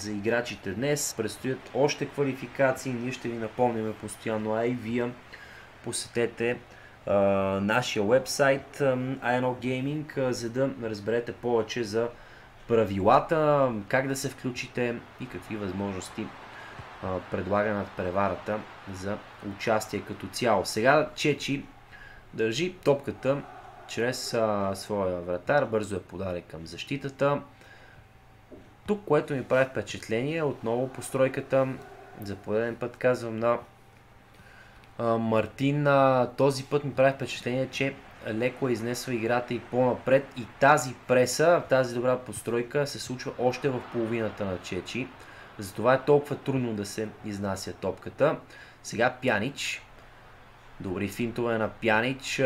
за играчите днес. Предстоят още квалификации, ние ще ви напомняме постоянно, а и вие посетете нашия вебсайт INO Gaming, а, за да разберете повече за правилата, как да се включите и какви възможности предлага над преварата за участие като цяло. Сега Чечи държи топката чрез а, своя вратар, бързо я подаде към защитата. Тук, което ми прави впечатление, е отново постройката, за пореден път казвам на Мартин, този път ми прави впечатление, че леко е изнесва играта и по-напред и тази преса, тази добра постройка се случва още в половината на Чечи. Затова е толкова трудно да се изнася топката. Сега Пянич. Добри финтове на Пянич.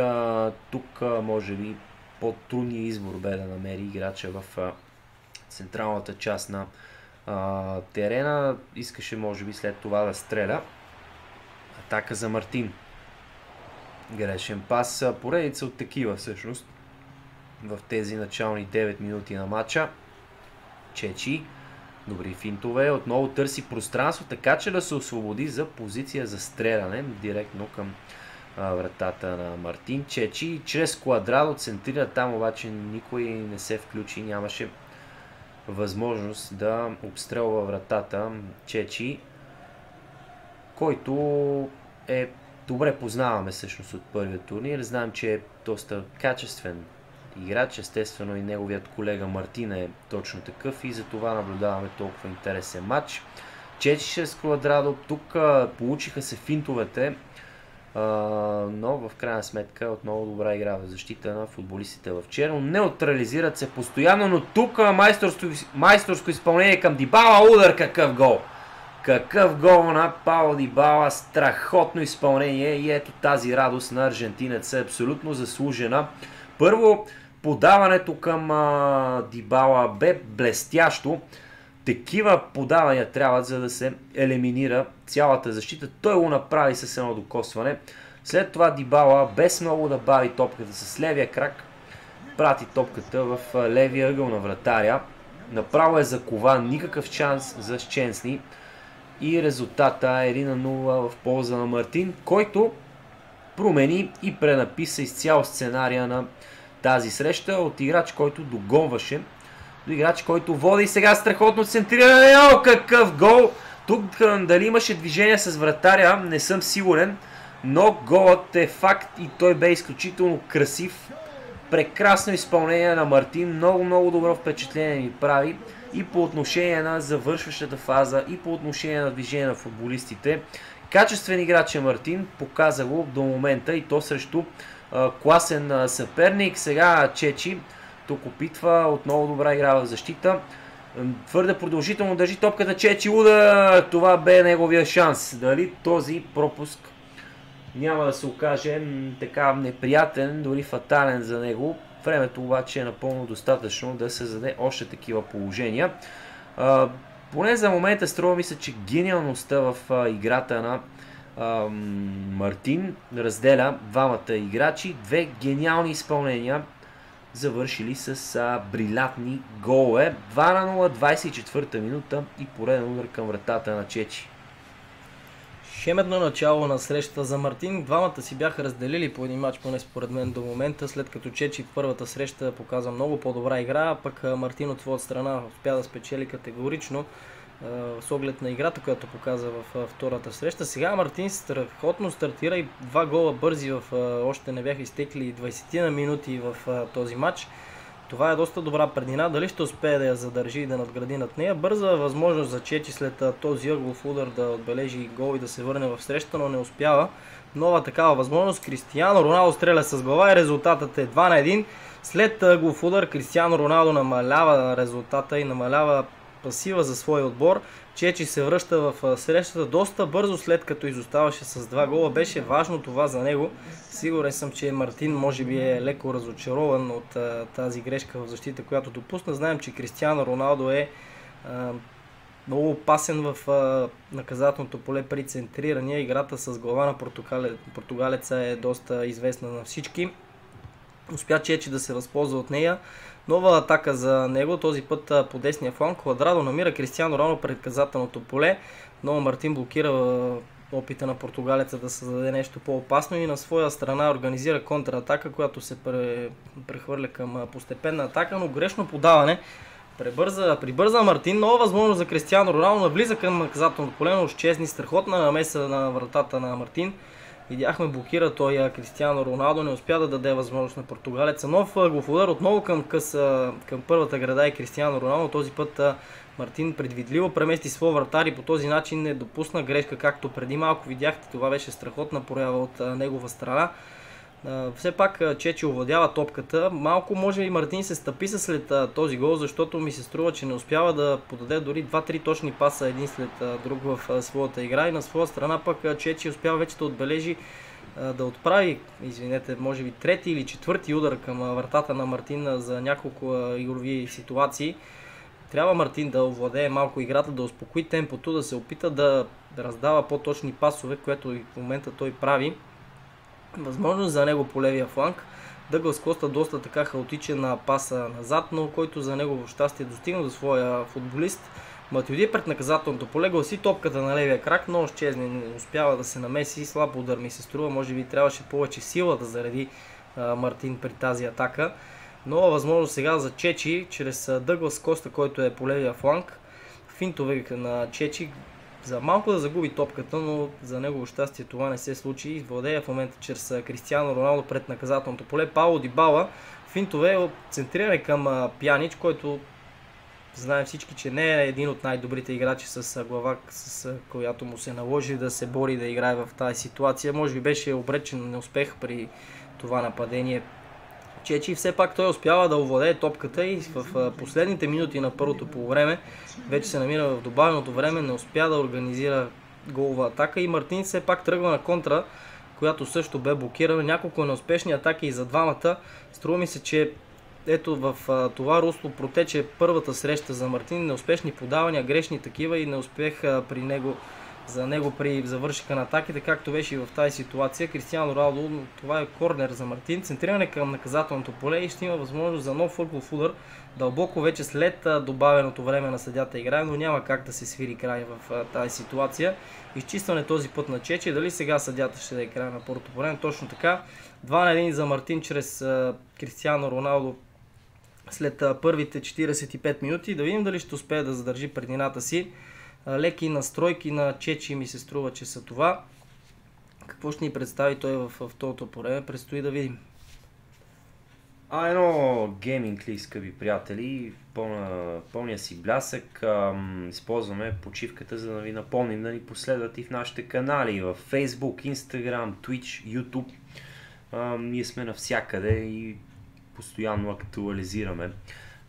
Тук може би по-трудният избор бе да намери играча в централната част на терена. Искаше може би след това да стреля. Атака за Мартин. Грешен пас. Поредица от такива всъщност в тези начални 9 минути на матча. Чечи. Добри финтове. Отново търси пространство, така че да се освободи за позиция за стреляне директно към вратата на Мартин Чечи. Чрез квадрадо центрира там, обаче никой не се включи, нямаше възможност да обстрелва вратата Чечи, който е добре познаваме всъщност от първия турнир. Знаем, че е доста качествен играч. Естествено и неговият колега Мартин е точно такъв и за това наблюдаваме толкова интересен матч. Чечи с Квадрадо. Тук получиха се финтовете, но в крайна сметка отново добра игра в защита на футболистите в черно. Неутрализират се постоянно, но тук майсторско, майсторско изпълнение към Дибала. Удар какъв гол! Какъв гол на Пао Дибала, страхотно изпълнение и ето тази радост на аржентинец е абсолютно заслужена. Първо, подаването към а, Дибала бе блестящо. Такива подавания трябват, за да се елиминира цялата защита. Той го направи с едно докосване. След това Дибала, без много да бави топката с левия крак, прати топката в левия ъгъл на вратаря. Направо е закован, никакъв шанс за Щенсни. И резултата е 1 на 0 в полза на Мартин, който промени и пренаписа изцяло сценария на тази среща от играч, който догонваше до играч, който води сега страхотно центриране. О, какъв гол! Тук дали имаше движение с вратаря, не съм сигурен, но голът е факт и той бе изключително красив. Прекрасно изпълнение на Мартин, много, много добро впечатление ми прави и по отношение на завършващата фаза, и по отношение на движение на футболистите. Качествен играч е Мартин, показа го до момента и то срещу а, класен съперник. Сега Чечи тук опитва отново добра игра в защита. Твърде продължително държи топката Чечи Уда. Това бе неговия шанс. Дали този пропуск няма да се окаже така неприятен, дори фатален за него. Времето обаче е напълно достатъчно да се заде още такива положения. Поне за момента струва ми се, че гениалността в играта на Мартин разделя двамата играчи. Две гениални изпълнения завършили с брилятни голове. 2 на 0, 24-та минута и пореден удар към вратата на Чечи. Шеметно начало на срещата за Мартин. Двамата си бяха разделили по един матч, поне според мен до момента, след като Чечи в първата среща показа много по-добра игра, а пък Мартин от своя страна успя да спечели категорично с оглед на играта, която показа в втората среща. Сега Мартин страхотно стартира и два гола бързи в още не бяха изтекли 20 на минути в този матч. Това е доста добра предина. Дали ще успее да я задържи и да надгради над нея? Бърза възможност за Чечи след този ъглов удар да отбележи гол и да се върне в среща, но не успява. Нова такава възможност. Кристияно Роналдо стреля с глава и резултатът е 2 на 1. След ъглов удар Кристияно Роналдо намалява резултата и намалява пасива за своя отбор. Чечи се връща в срещата доста бързо след като изоставаше с два гола. Беше важно това за него. Сигурен съм, че Мартин може би е леко разочарован от тази грешка в защита, която допусна. Знаем, че Кристиано Роналдо е много опасен в а, наказателното поле при центрирания. Играта с глава на португалеца е доста известна на всички. Успя Чечи да се възползва от нея. Нова атака за него, този път по десния фланг. Квадрадо намира Кристиано Рано пред казателното поле. Но Мартин блокира опита на португалеца да създаде нещо по-опасно и на своя страна организира контратака, която се прехвърля към постепенна атака, но грешно подаване. Пребърза, прибърза Мартин, нова възможност за Кристиано Роналдо, наблиза към наказателното поле, но изчезни страхотна намеса на вратата на Мартин. Видяхме блокира той Кристиано Роналдо, не успя да даде възможност на португалеца. Нов главоудар отново към, къса, към първата града и Кристиано Роналдо. Този път Мартин предвидливо премести своя вратар и по този начин не допусна грешка, както преди малко видяхте. Това беше страхотна проява от негова страна. Все пак Чечи овладява топката. Малко може и Мартин се стъпи след този гол, защото ми се струва, че не успява да подаде дори 2-3 точни паса един след друг в своята игра и на своя страна пък Чечи успява вече да отбележи да отправи, извинете, може би трети или четвърти удар към вратата на Мартин за няколко игрови ситуации. Трябва Мартин да овладее малко играта, да успокои темпото, да се опита да раздава по-точни пасове, което и в момента той прави. Възможност за него по левия фланг. Дъглас Коста доста така хаотичен на паса назад, но който за него в щастие достигна до своя футболист. Матюди пред наказателното поле гласи топката на левия крак, но изчезне, не успява да се намеси. Слаб удар ми се струва, може би трябваше повече сила да заради а, Мартин при тази атака. Нова възможност сега за Чечи, чрез Дъглас Коста, който е по левия фланг. Финтове на Чечи, за малко да загуби топката, но за негово щастие това не се случи. Владея в момента чрез Кристиано Роналдо пред наказателното поле. Пауло Дибала, финтове центриране към Пянич, който знаем всички, че не е един от най-добрите играчи с глава, с която му се наложи да се бори да играе в тази ситуация. Може би беше обречен на неуспех при това нападение Чечи все пак той успява да овладее топката и в последните минути на първото полувреме вече се намира в добавеното време, не успя да организира голова атака и Мартин все пак тръгва на контра, която също бе блокирана. Няколко неуспешни атаки и за двамата. Струва ми се, че ето в това русло протече първата среща за Мартин. Неуспешни подавания, грешни такива и неуспех при него за него при завършика на атаките, както беше и в тази ситуация. Кристиано Роналдо, това е корнер за Мартин, центриране към наказателното поле и ще има възможност за нов футболов удар, дълбоко вече след добавеното време на съдята играе, но няма как да се свири край в тази ситуация. Изчистване този път на Чечи, дали сега съдята ще да е край на първото време, точно така. 2 на 1 за Мартин чрез Кристиано Роналдо след първите 45 минути. Да видим дали ще успее да задържи предината си леки настройки на Чечи ми се струва, че са това. Какво ще ни представи той в второто време, предстои да видим. А едно гейминг ли, скъпи приятели, пълна, пълния си блясък. Ам, използваме почивката, за да ви напомним да ни последват и в нашите канали в Facebook, Instagram, Twitch, YouTube. Ние сме навсякъде и постоянно актуализираме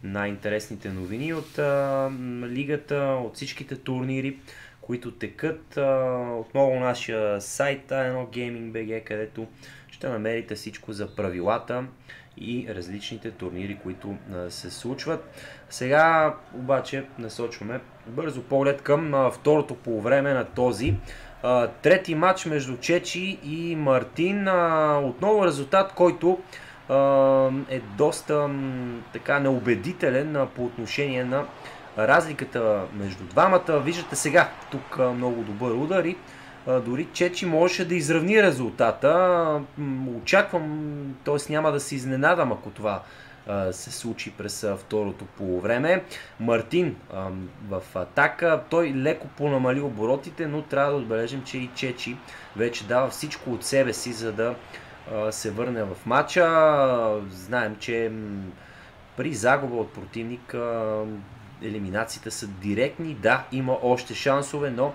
най-интересните новини от а, лигата, от всичките турнири, които текат. А, отново нашия сайт A1 Gaming BG, където ще намерите всичко за правилата и различните турнири, които а, се случват. Сега обаче насочваме бързо поглед към а, второто полувреме на този. А, трети матч между Чечи и Мартин. А, отново резултат, който е доста така неубедителен по отношение на разликата между двамата. Виждате сега тук много добър удар и дори Чечи можеше да изравни резултата. Очаквам, т.е. няма да се изненадам, ако това се случи през второто полувреме. Мартин в атака, той леко понамали оборотите, но трябва да отбележим, че и Чечи вече дава всичко от себе си, за да се върне в матча. Знаем, че при загуба от противник елиминациите са директни. Да, има още шансове, но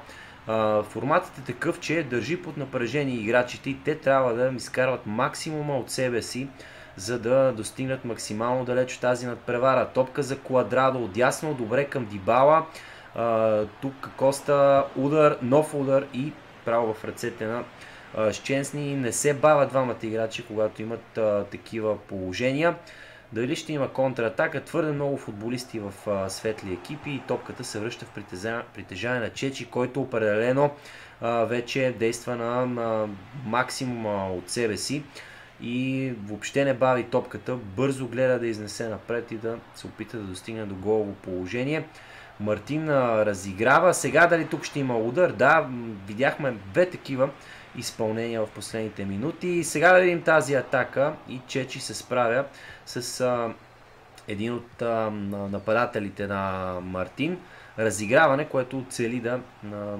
форматът е такъв, че държи под напрежение играчите и те трябва да изкарват максимума от себе си, за да достигнат максимално далеч от тази надпревара. Топка за Квадрадо отясно, добре към Дибала. тук Коста удар, нов удар и право в ръцете на Щенсни не се бавят двамата играчи, когато имат такива положения. Дали ще има контратака, твърде много футболисти в светли екипи и топката се връща в притежание на Чечи, който определено вече действа на, на максимума от себе си и въобще не бави топката, бързо гледа да изнесе напред и да се опита да достигне до голово положение. Мартин разиграва. Сега дали тук ще има удар? Да, видяхме две такива изпълнения в последните минути. И сега да видим тази атака и Чечи се справя с а, един от а, нападателите на Мартин. Разиграване, което цели да а,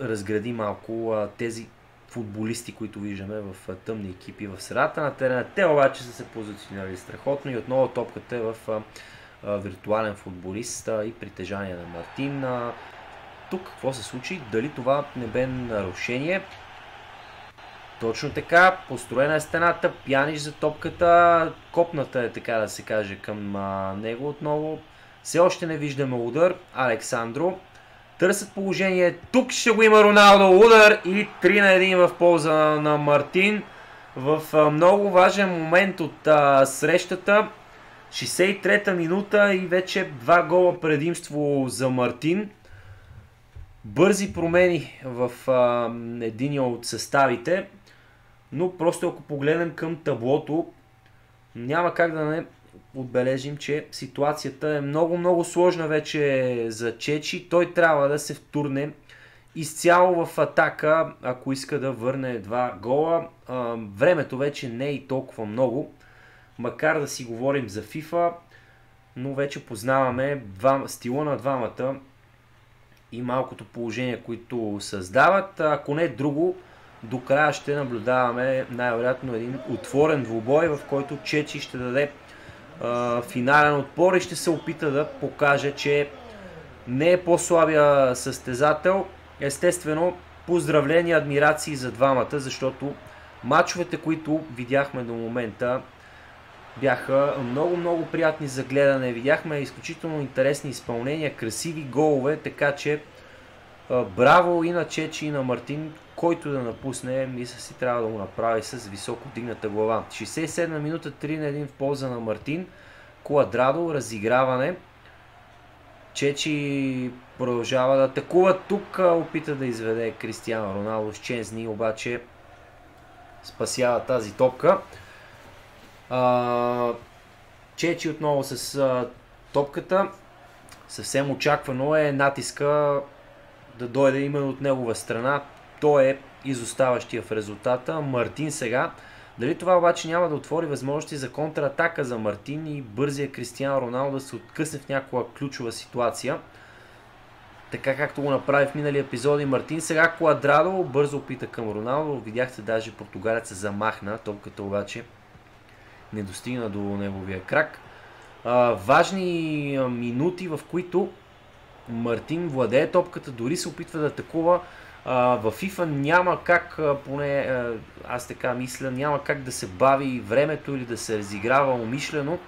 разгради малко а, тези футболисти, които виждаме в тъмни екипи в средата на терена. Те обаче са се позиционирали страхотно и отново топката е в а, а, виртуален футболист а, и притежание на Мартин. А, тук какво се случи? Дали това не бе нарушение? Точно така, построена е стената, пяниш за топката, копната е така да се каже към а, него отново. Все още не виждаме удар. Александро търсят положение. Тук ще го има Роналдо удар и 3 на 1 в полза на Мартин. В а, много важен момент от а, срещата. 63-та минута и вече два гола предимство за Мартин. Бързи промени в а, един от съставите но просто ако погледнем към таблото, няма как да не отбележим, че ситуацията е много-много сложна вече за Чечи. Той трябва да се втурне изцяло в атака, ако иска да върне два гола. Времето вече не е и толкова много, макар да си говорим за FIFA, но вече познаваме стила на двамата и малкото положение, които създават. Ако не друго, до края ще наблюдаваме най-вероятно един отворен двубой, в който Чечи ще даде а, финален отпор и ще се опита да покаже, че не е по-слабия състезател. Естествено, поздравления, адмирации за двамата, защото матчовете, които видяхме до момента, бяха много-много приятни за гледане. Видяхме изключително интересни изпълнения, красиви голове, така че браво и на Чечи и на Мартин, който да напусне, мисля си трябва да го направи с високо дигната глава. 67 минута 3 на 1 в полза на Мартин. Квадрадо, разиграване. Чечи продължава да атакува. Тук опита да изведе Кристиано Роналдо с Чензни, обаче спасява тази топка. Чечи отново с топката. Съвсем очаквано е натиска да дойде именно от негова страна той е изоставащия в резултата. Мартин сега. Дали това обаче няма да отвори възможности за контратака за Мартин и бързия Кристиан Роналдо да се откъсне в някаква ключова ситуация. Така както го направи в минали епизоди Мартин. Сега Квадрадо бързо опита към Роналдо. Видяхте даже португалец се замахна, топката обаче не достигна до неговия крак. А, важни минути, в които Мартин владее топката, дори се опитва да атакува в FIFA няма как, поне аз така мисля, няма как да се бави времето или да се разиграва умишлено,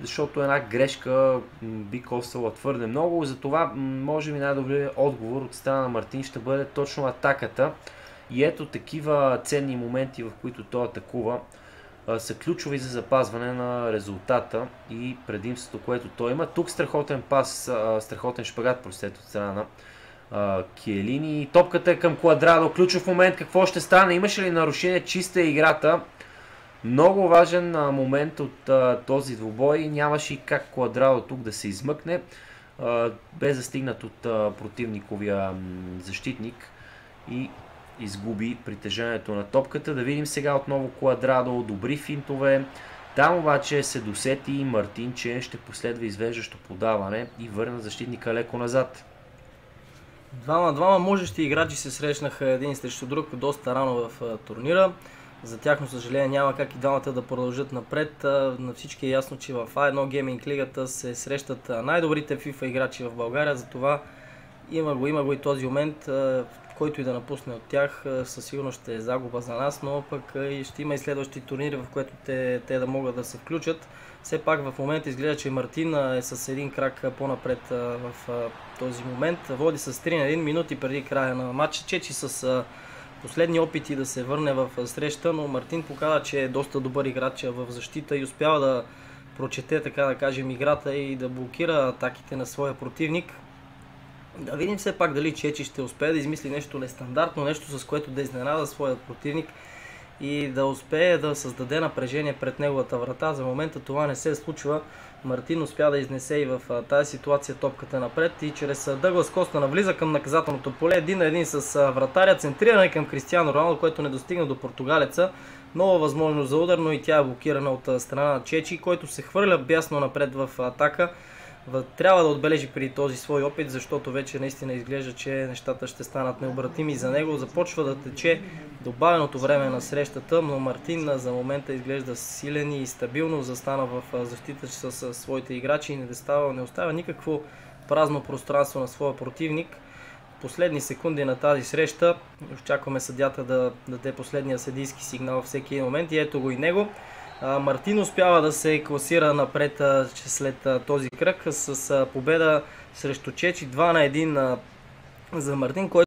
защото една грешка би коствала твърде много. Затова може би най-добрият отговор от страна на Мартин ще бъде точно атаката. И ето такива ценни моменти, в които той атакува, са ключови за запазване на резултата и предимството, което той има. Тук страхотен пас, страхотен шпагат, простете, от страна на Киелини. Топката е към Квадрадо. Ключов момент. Какво ще стане? Имаше ли нарушение? Чиста е играта. Много важен момент от този двубой. Нямаше и как Квадрадо тук да се измъкне. Бе застигнат от противниковия защитник и изгуби притежанието на топката. Да видим сега отново Квадрадо. Добри финтове. Там обаче се досети и Мартин, че ще последва извеждащо подаване и върна защитника леко назад. Двама, двама можещи играчи се срещнаха един срещу друг доста рано в турнира. За тяхно съжаление няма как и двамата да продължат напред. На всички е ясно, че в A1 Gaming лигата се срещат най-добрите FIFA играчи в България, затова има го, има го и този момент, който и да напусне от тях, със сигурност ще е загуба за нас, но пък и ще има и следващи турнири, в които те, те да могат да се включат. Все пак в момента изглежда, че Мартин е с един крак по-напред в този момент. Води с 3 на 1 минути преди края на матча. Чечи с последни опити да се върне в среща, но Мартин показа, че е доста добър играч в защита и успява да прочете, така да кажем, играта и да блокира атаките на своя противник. Да видим все пак дали Чечи ще успее да измисли нещо нестандартно, нещо с което да изненада своя противник и да успее да създаде напрежение пред неговата врата. За момента това не се случва. Мартин успя да изнесе и в тази ситуация топката напред и чрез Дъглас Коста навлиза към наказателното поле един на един с вратаря, центриране към Кристиано Роналдо, което не достигна до португалеца. Нова възможност за удар, но и тя е блокирана от страна на Чечи, който се хвърля бясно напред в атака трябва да отбележи при този свой опит, защото вече наистина изглежда, че нещата ще станат необратими за него. Започва да тече добавеното време на срещата, но Мартин за момента изглежда силен и стабилно застана в защита с своите играчи и не, става, не оставя никакво празно пространство на своя противник. Последни секунди на тази среща очакваме съдята да даде последния съдийски сигнал всеки един момент и ето го и него. Мартин успява да се класира напред след този кръг с победа срещу Чечи 2 на 1 за Мартин, който